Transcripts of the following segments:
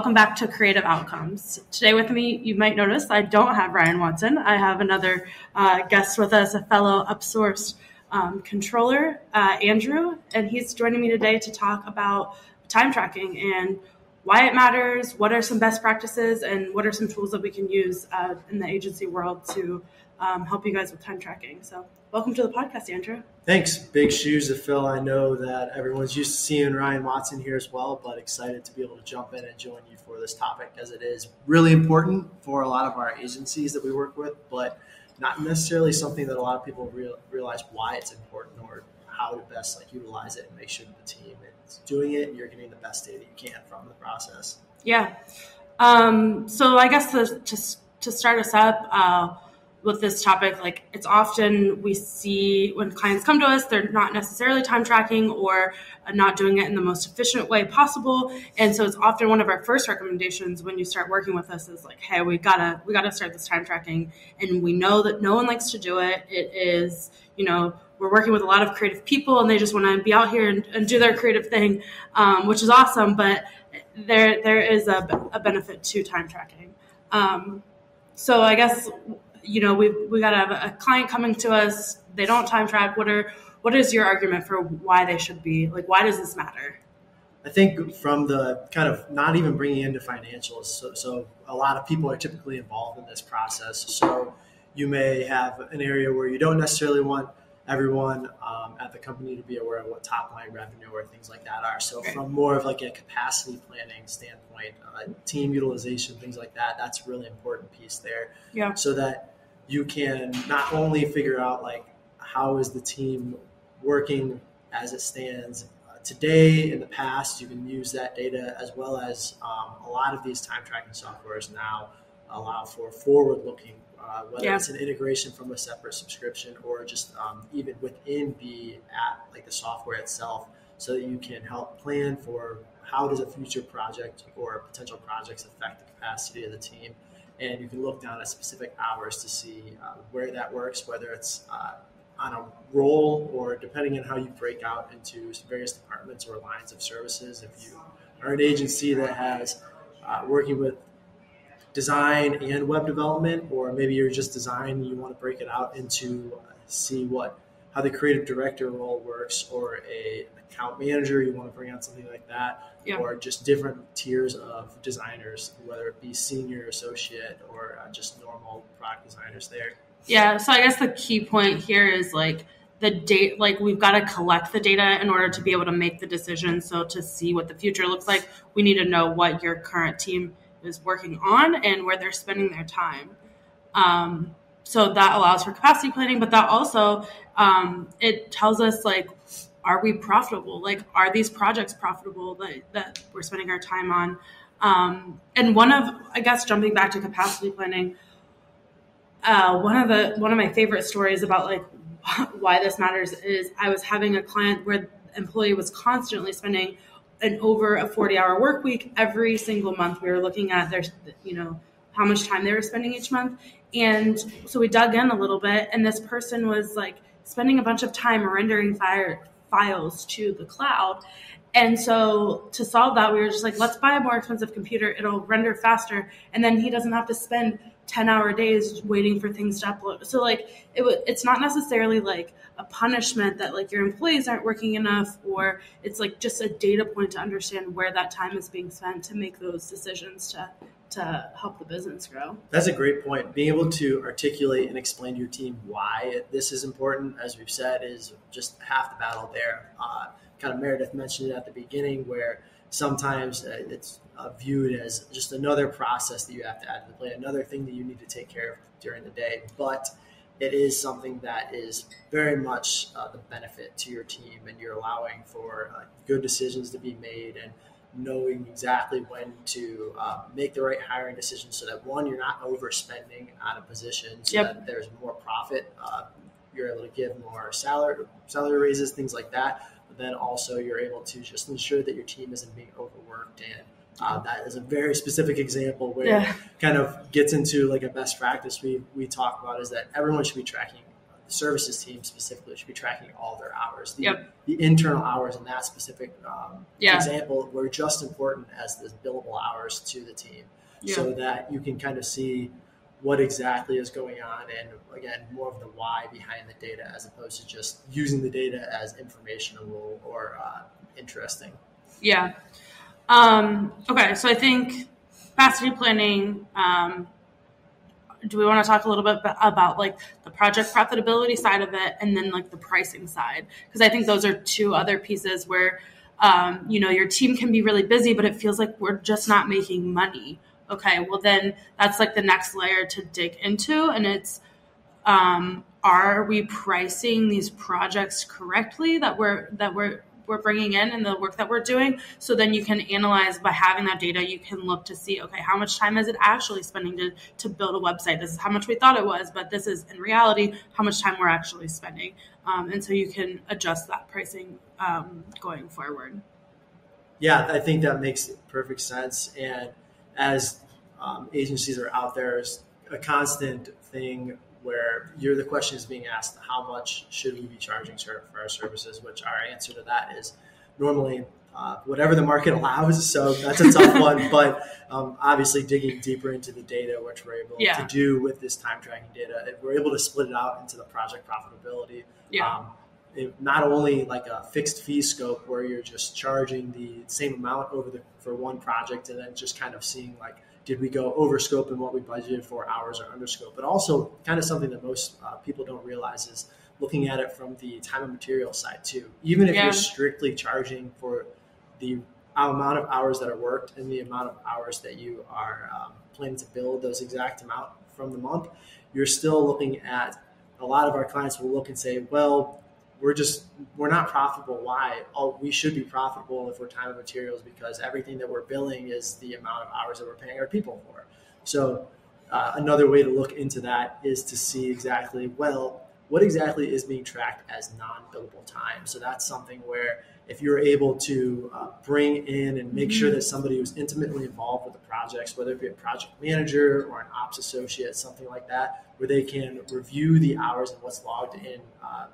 welcome back to Creative Outcomes. Today with me, you might notice I don't have Ryan Watson. I have another uh, guest with us, a fellow upsourced um, controller, uh, Andrew, and he's joining me today to talk about time tracking and why it matters, what are some best practices, and what are some tools that we can use uh, in the agency world to um, help you guys with time tracking. So, welcome to the podcast, Andrew. Thanks. Big shoes to fill. I know that everyone's used to seeing Ryan Watson here as well, but excited to be able to jump in and join you for this topic as it is really important for a lot of our agencies that we work with, but not necessarily something that a lot of people real, realize why it's important or how to best like utilize it and make sure the team is doing it and you're getting the best data you can from the process. Yeah. Um, so I guess to, to, to start us up, uh, with this topic, like it's often we see when clients come to us, they're not necessarily time tracking or not doing it in the most efficient way possible. And so it's often one of our first recommendations when you start working with us is like, hey, we gotta we gotta start this time tracking. And we know that no one likes to do it. It is, you know, we're working with a lot of creative people and they just want to be out here and, and do their creative thing, um, which is awesome. But there there is a, a benefit to time tracking. Um, so I guess you know, we've we got to have a client coming to us. They don't time track. What are what is your argument for why they should be like? Why does this matter? I think from the kind of not even bringing into financials. So, so a lot of people are typically involved in this process. So you may have an area where you don't necessarily want everyone um, at the company to be aware of what top line revenue or things like that are. So from more of like a capacity planning standpoint, uh, team utilization, things like that, that's a really important piece there. Yeah. So that you can not only figure out like how is the team working as it stands uh, today in the past you can use that data as well as um, a lot of these time tracking softwares now allow for forward looking uh, whether yeah. it's an integration from a separate subscription or just um, even within the app, like the software itself, so that you can help plan for how does a future project or potential projects affect the capacity of the team. And you can look down at specific hours to see uh, where that works, whether it's uh, on a role or depending on how you break out into various departments or lines of services. If you are an agency that has uh, working with design and web development, or maybe you're just design and you want to break it out into uh, see what how the creative director role works, or a account manager you want to bring out something like that, yeah. or just different tiers of designers, whether it be senior, associate, or uh, just normal product designers there. Yeah, so I guess the key point here is like the date like we've got to collect the data in order to be able to make the decision so to see what the future looks like we need to know what your current team is working on and where they're spending their time. Um, so that allows for capacity planning, but that also um, it tells us like, are we profitable? Like, are these projects profitable that, that we're spending our time on? Um, and one of, I guess, jumping back to capacity planning, uh, one of the one of my favorite stories about like why this matters is I was having a client where employee was constantly spending an over a 40 hour work week every single month. We were looking at their, you know, how much time they were spending each month. And so we dug in a little bit, and this person was like spending a bunch of time rendering fire, files to the cloud. And so to solve that, we were just like, let's buy a more expensive computer. It'll render faster. And then he doesn't have to spend 10 hour days waiting for things to upload. So like it w- it's not necessarily like a punishment that like your employees aren't working enough or it's like just a data point to understand where that time is being spent to make those decisions to to help the business grow. That's a great point. Being able to articulate and explain to your team why this is important, as we've said, is just half the battle there. Uh, kind of Meredith mentioned it at the beginning, where sometimes uh, it's uh, viewed as just another process that you have to add to the plate, another thing that you need to take care of during the day. But it is something that is very much uh, the benefit to your team, and you're allowing for uh, good decisions to be made and knowing exactly when to uh, make the right hiring decision so that one, you're not overspending on a position so yep. that there's more profit. Uh, you're able to give more salary salary raises, things like that. But then also you're able to just ensure that your team isn't being overworked and uh, that is a very specific example where yeah. kind of gets into like a best practice we, we talk about is that everyone should be tracking services team specifically should be tracking all their hours. The, Yep. the internal hours in that specific um, Yeah. example were just important as the billable hours to the team, so that you can kind of see what exactly is going on and again more of the why behind the data as opposed to just using the data as informational or uh, interesting. Yeah. Um, okay, so I think capacity planning. Um, do we want to talk a little bit about like the project profitability side of it, and then like the pricing side? Because I think those are two other pieces where um, you know your team can be really busy, but it feels like we're just not making money. Okay, well then that's like the next layer to dig into, and it's um, are we pricing these projects correctly that we're that we're we're bringing in and the work that we're doing. So then you can analyze by having that data you can look to see okay how much time is it actually spending to, to build a website? This is how much we thought it was but this is in reality how much time we're actually spending. Um, and so you can adjust that pricing um, going forward. Yeah, I think that makes perfect sense. And as um, agencies are out there, a constant thing where you're the question is being asked: How much should we be charging for our services? Which our answer to that is normally uh, whatever the market allows. So that's a tough one, but um, obviously digging deeper into the data, which we're able Yeah. to do with this time tracking data, and we're able to split it out into the project profitability. Yeah. Um, it, not only like a fixed fee scope where you're just charging the same amount over the for one project and then just kind of seeing like did we go over scope in what we budgeted for hours or under scope but also kind of something that most uh, people don't realize is looking at it from the time and material side too even if Yeah. you're strictly charging for the amount of hours that are worked and the amount of hours that you are um, planning to build those exact amount from the month you're still looking at a lot of our clients will look and say well we're just we're not profitable. Why? Oh we should be profitable if we're time and materials because everything that we're billing is the amount of hours that we're paying our people for. So uh, another way to look into that is to see exactly well what exactly is being tracked as non-billable time? So that's something where if you're able to uh, bring in and make sure that somebody who's intimately involved with the projects whether it be a project manager or an ops associate something like that where they can review the hours and what's logged in uh,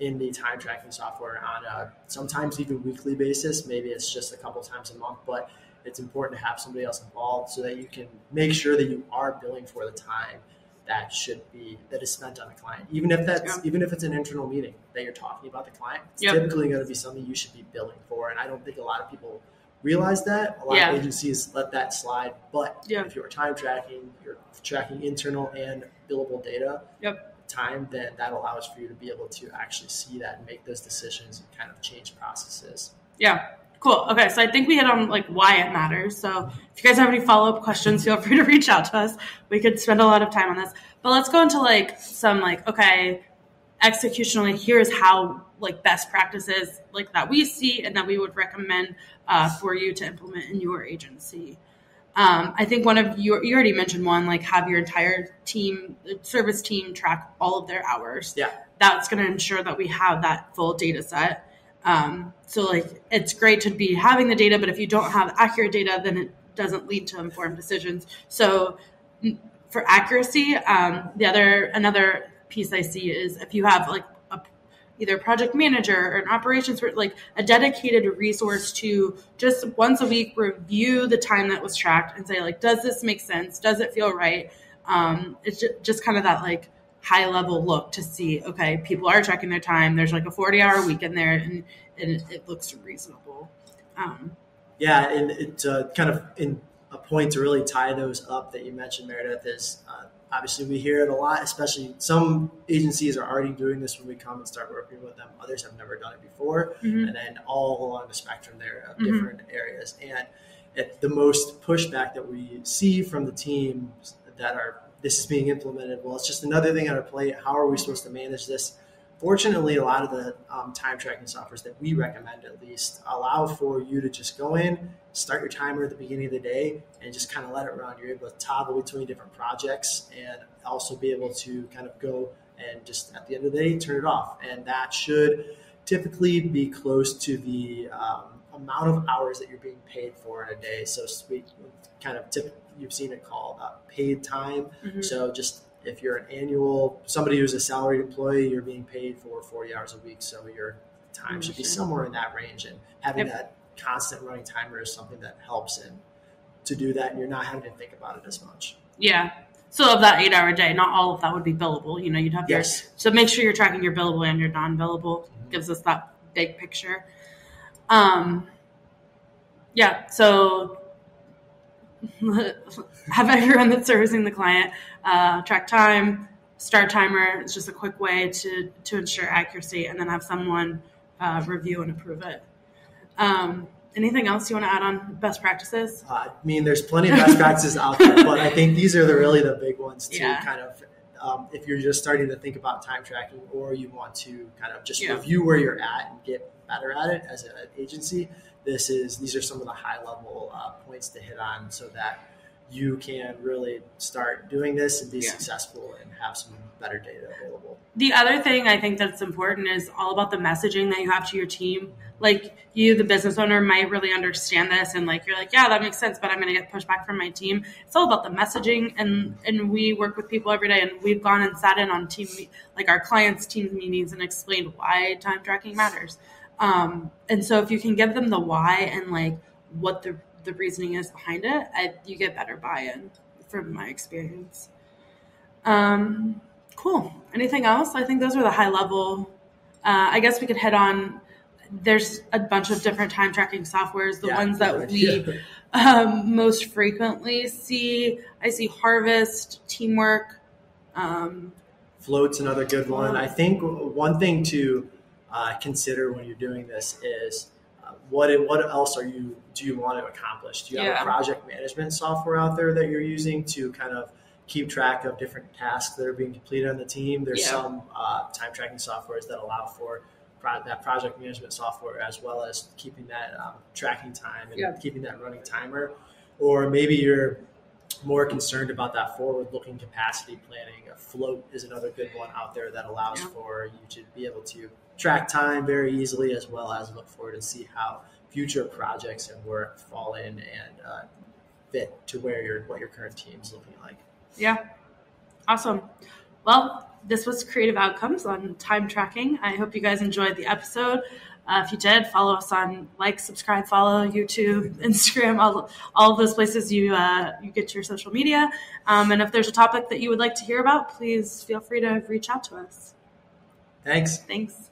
in the time tracking software on a sometimes even weekly basis. Maybe it's just a couple times a month, but it's important to have somebody else involved so that you can make sure that you are billing for the time that should be that is spent on the client. Even if that's Yeah. even if it's an internal meeting that you're talking about the client, it's Yep. typically going to be something you should be billing for. And I don't think a lot of people realize that. A lot Yeah. of agencies let that slide. But Yeah. if you're time tracking, you're tracking internal and billable data Yep. Time, then that allows for you to be able to actually see that and make those decisions and kind of change processes. Yeah. Cool. Okay. So I think we hit on like why it matters. So if you guys have any follow up questions, feel free to reach out to us. We could spend a lot of time on this. But let's go into like some like, okay, executionally, here's how like best practices like that we see and that we would recommend uh, for you to implement in your agency. Um, I think one of you, you already mentioned one, like have your entire team, service team track all of their hours. Yeah. That's going to ensure that we have that full data set. Um, so like it's great to be having the data, but if you don't have accurate data, then it doesn't lead to informed decisions. So for accuracy, um, the other another piece I see is if you have like either project manager or an operations like a dedicated resource to just once a week review the time that was tracked and say like, does this make sense? Does it feel right? Um, it's just, just kind of that like high level look to see okay people are tracking their time there's like a 40 hour week in there and, and it, it looks reasonable um, Yeah, and it's uh, kind of in a point to really tie those up that you mentioned, Meredith, is uh, obviously we hear it a lot, especially some agencies are already doing this when we come and start working with them. Others have never done it before. Mhm. And then all along the spectrum there of Mhm. different areas. And it, the most pushback that we see from the teams that are this is being implemented, well, it's just another thing on our plate. How are we supposed to manage this? Fortunately, a lot of the um, time tracking softwares that we recommend, at least, allow for you to just go in, start your timer at the beginning of the day, and just kind of let it run. You're able to toggle between different projects and also be able to kind of go and just at the end of the day turn it off. And that should typically be close to the um, amount of hours that you're being paid for in a day. So we kind of tip, you've seen it called uh, paid time. Mhm. So just if you're an annual somebody who's a salaried employee, you're being paid for 40 hours a week, so your time should be somewhere in that range. And having Yep. that constant running timer is something that helps in to do that, and you're not having to think about it as much. Yeah. So of that eight hour day, not all of that would be billable. You know, you'd have your Yes. So make sure you're tracking your billable and your non-billable. Mhm. Gives us that big picture. Um, yeah. So have everyone that's servicing the client uh, track time, start timer. It's just a quick way to to ensure accuracy, and then have someone uh, review and approve it. Um, anything else you want to add on best practices? Uh, I mean, there's plenty of best practices out there, but I think these are the really the big ones to Yeah. kind of. Um, if you're just starting to think about time tracking, or you want to kind of just Yeah. review where you're at and get better at it as an agency, this is these are some of the high level uh, points to hit on, so that you can really start doing this and be Yeah. successful and have some better data available. The other thing I think that's important is all about the messaging that you have to your team. Like you, the business owner, might really understand this, and like you're like, yeah, that makes sense, but I'm going to get pushback from my team. It's all about the messaging, and and we work with people every day, and we've gone and sat in on team like our clients' team meetings and explained why time tracking matters. Um, and so if you can give them the why and like what the the reasoning is behind it, I, you get better buy-in from my experience. Um, cool. Anything else? I think those are the high level. Uh, I guess we could hit on. There's a bunch of different time tracking softwares. The Yeah, ones that we idea. um, most frequently see, I see Harvest, Teamwork. Um, Float's another good one. I think one thing to uh, consider when you're doing this is uh, what it, what else are you do you want to accomplish? Do you have a project management software out there that you're using to kind of keep track of different tasks that are being completed on the team? There's Yeah. some uh, time tracking softwares that allow for pro- that project management software as well as keeping that um, tracking time and Yeah. keeping that running timer. Or maybe you're more concerned about that forward-looking capacity planning. A float is another good one out there that allows Yeah. for you to be able to track time very easily, as well as look forward and see how future projects and work fall in and uh, fit to where your what your current team's looking like. yeah. Awesome. Well, this was Creative Outcomes on time tracking. I hope you guys enjoyed the episode. Uh, if you did, follow us on like, subscribe, follow YouTube, Instagram, all, all of those places you uh, you get your social media. Um, and if there's a topic that you would like to hear about, please feel free to reach out to us. Thanks. Thanks.